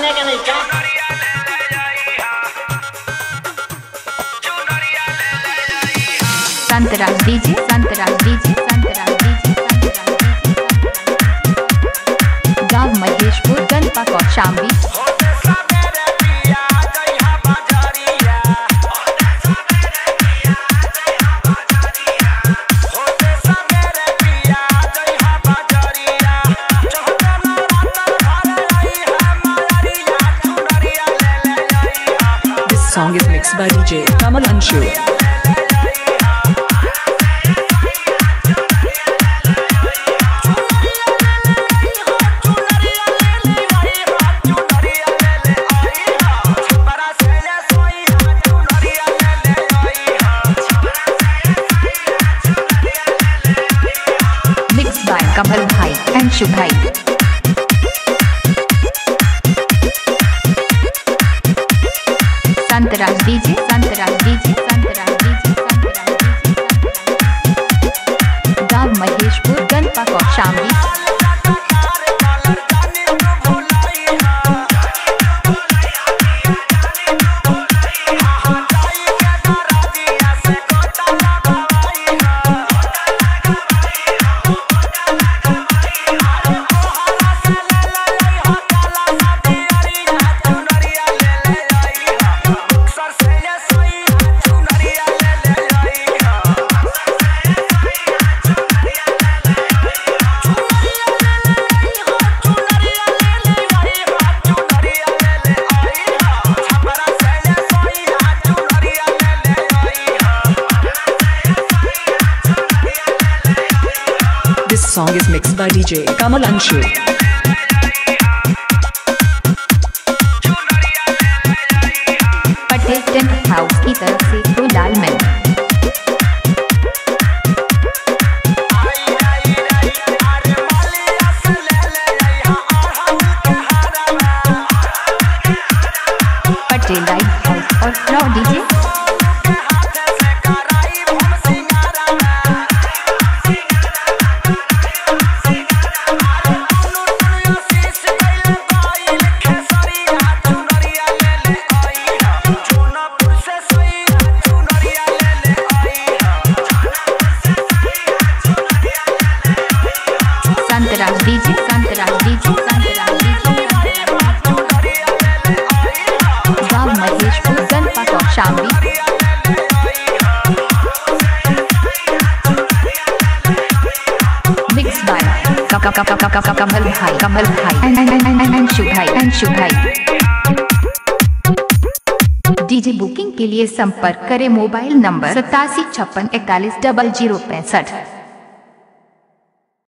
किने के नहीं क्या? संतरा DJ Santra DJ Santra DJ गाँव Maheshpur Ganapa Kaushambi Song is mixed by DJ Kamal Anshu. कमल भाई एंड शुभ भाई Santraj DJ Santra DJ Santra DJ Santra DJ Maheshpur Ganpa को This song is mixed by DJ Kamal Anshu. Patel की तरफ़ से दो लाल मैन पटेल गणपा कौशाम्बी मिक्स बाय कमल भाई कमल भाई एंड शुभ भाई एंड शुभ भाई डीजे बुकिंग के लिए संपर्क करें मोबाइल नंबर सतासी छप्पन इकतालीस डबल ज़ीरो पैंसठ।